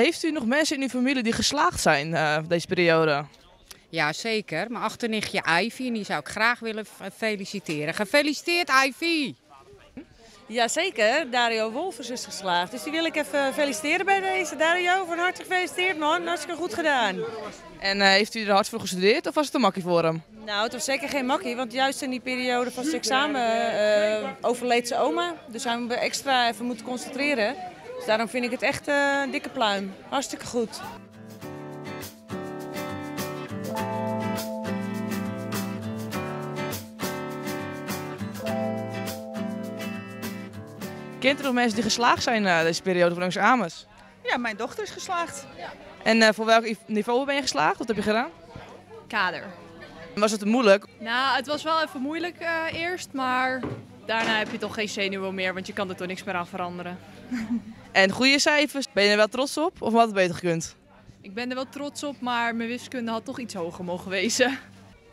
Heeft u nog mensen in uw familie die geslaagd zijn uh, deze periode? Ja, zeker. Mijn achternichtje Ivy, en die zou ik graag willen feliciteren. Gefeliciteerd, Ivy! Jazeker, Dario Wolfers is geslaagd. Dus die wil ik even feliciteren bij deze. Dario, van harte gefeliciteerd man, hartstikke goed gedaan. En uh, heeft u er hard voor gestudeerd of was het een makkie voor hem? Nou, het was zeker geen makkie, want juist in die periode van het examen uh, overleed zijn oma. Dus hij we extra even moeten concentreren. Dus daarom vind ik het echt uh, een dikke pluim. Hartstikke goed. Kent u nog mensen die geslaagd zijn uh, deze periode van examens? Ja, mijn dochter is geslaagd. Ja. En uh, voor welk niveau ben je geslaagd? Wat heb je gedaan? Kader. Was het moeilijk? Nou, het was wel even moeilijk uh, eerst, maar daarna heb je toch geen zenuwen meer, want je kan er toch niks meer aan veranderen. en goede cijfers, ben je er wel trots op of had het beter gekund? Ik ben er wel trots op, maar mijn wiskunde had toch iets hoger mogen wezen.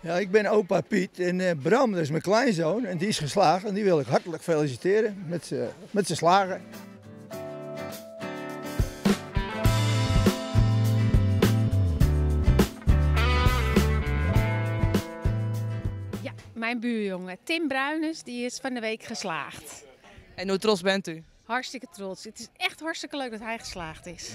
Ja, ik ben opa Piet en uh, Bram, dat is mijn kleinzoon, en die is geslaagd. En die wil ik hartelijk feliciteren met zijn slagen. Mijn buurjongen Tim Bruines, die is van de week geslaagd. En hoe trots bent u? Hartstikke trots. Het is echt hartstikke leuk dat hij geslaagd is.